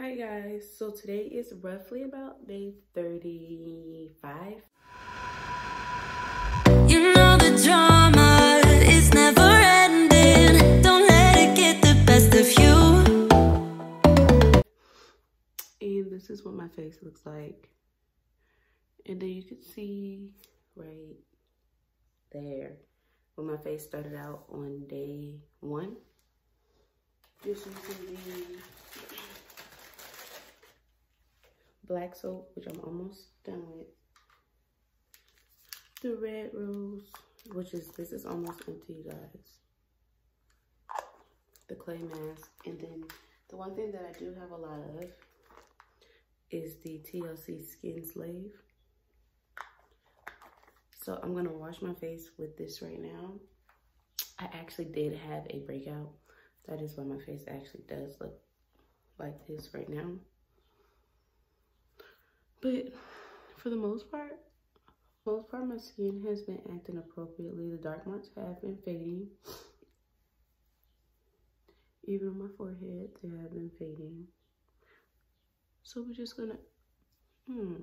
Hi guys, so today is roughly about day 35. You know the drama is never ending. Don't let it get the best of you. And this is what my face looks like. And then you can see right there when my face started out on day one. Just using the black soap, which I'm almost done with. The red rose, which is, this is almost empty, you guys. The clay mask. And then the one thing that I do have a lot of is the TLC Skin Salve. So I'm gonna wash my face with this right now. I actually did have a breakout. That is why my face actually does look like this right now. But for the most part, most part my skin has been acting appropriately. The dark marks have been fading. Even on my forehead, they have been fading. So we're just gonna, hmm.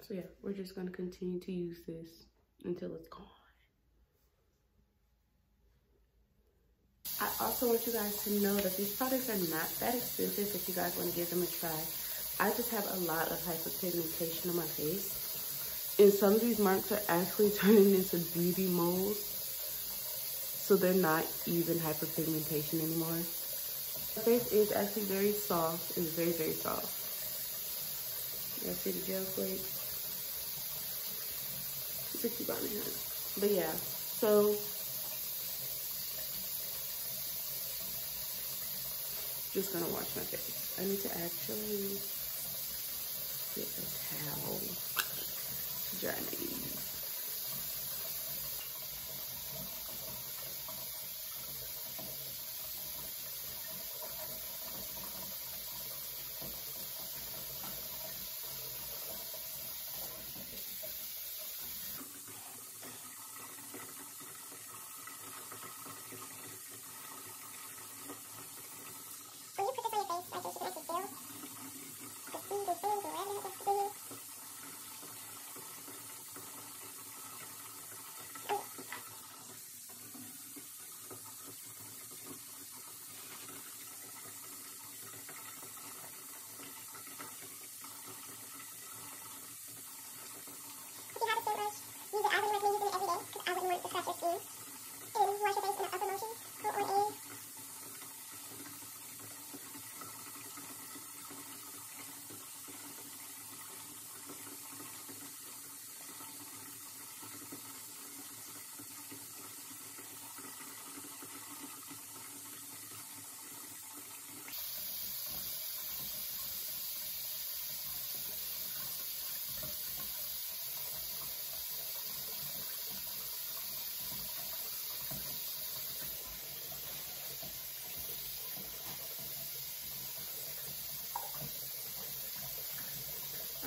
So yeah, we're just gonna continue to use this until it's gone. I also want you guys to know that these products are not that expensive if you guys want to give them a try. I just have a lot of hyperpigmentation on my face. And some of these marks are actually turning into beauty moles. So they're not even hyperpigmentation anymore. My face is actually very soft. It's very, very soft. You see the gel flakes? But yeah, so just gonna wash my face. I need to actually get a towel to dry my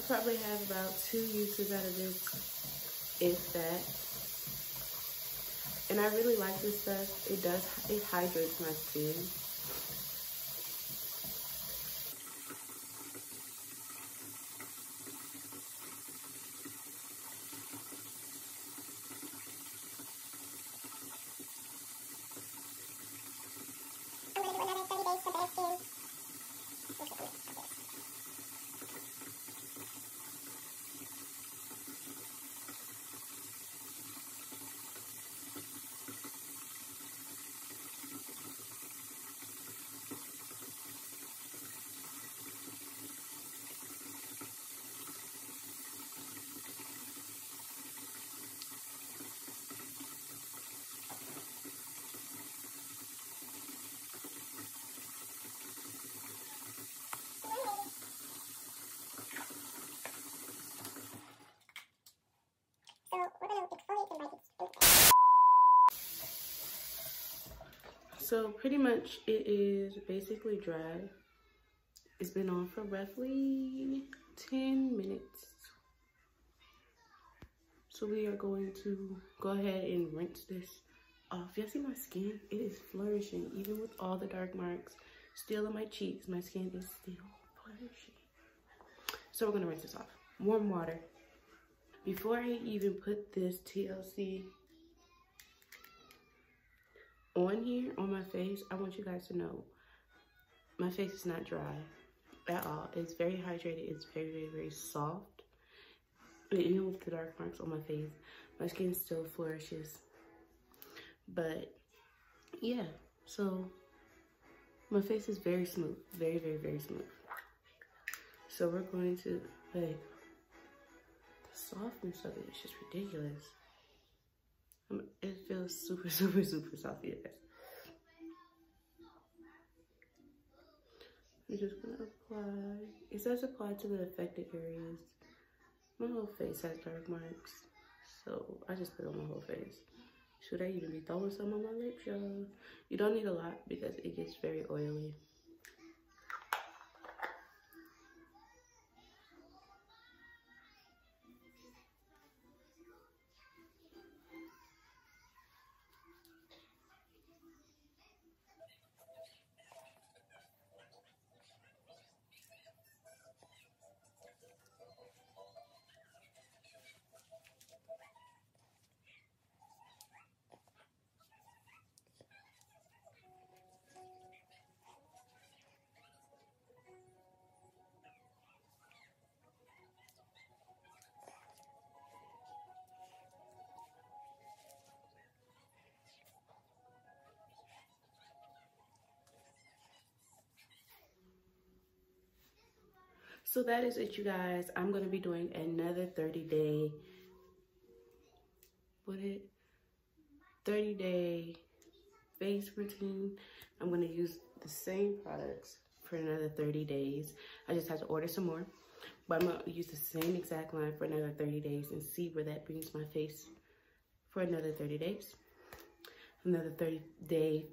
probably have about two uses out of this, if that. And I really like this stuff. It does, it hydrates my skin. So pretty much it is basically dry. It's been on for roughly 10 minutes. So we are going to go ahead and rinse this off. Y'all see my skin? It is flourishing. Even with all the dark marks still on my cheeks, my skin is still flourishing. So we're gonna rinse this off. Warm water. Before I even put this TLC on here, on my face, I want you guys to know my face is not dry at all. It's very hydrated. It's very, very, very soft. And even with the dark marks on my face, my skin still flourishes. But yeah, so my face is very smooth. Very, very, very smooth. So we're going to, like, the softness of it is just ridiculous. It feels super, super, super yes. I'm just gonna apply. It says apply to the affected areas. My whole face has dark marks. So I just put on my whole face. Should I even be throwing some on my lips, y'all? You don't need a lot because it gets very oily. So that is it, you guys. I'm going to be doing another 30 day, what it, 30 day face routine. I'm going to use the same products for another 30 days. I just have to order some more. But I'm going to use the same exact line for another 30 days and see where that brings my face for another 30 days. Another 30 day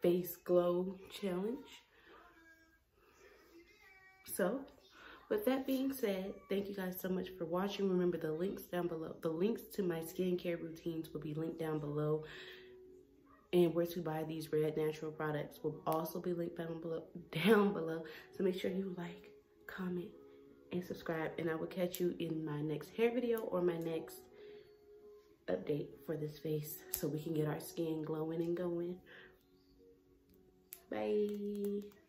face glow challenge. So with that being said, thank you guys so much for watching. Remember the links down below. The links to my skincare routines will be linked down below. And where to buy these red natural products will also be linked down below. Down below. So make sure you like, comment, and subscribe. And I will catch you in my next hair video or my next update for this face so we can get our skin glowing and going. Bye.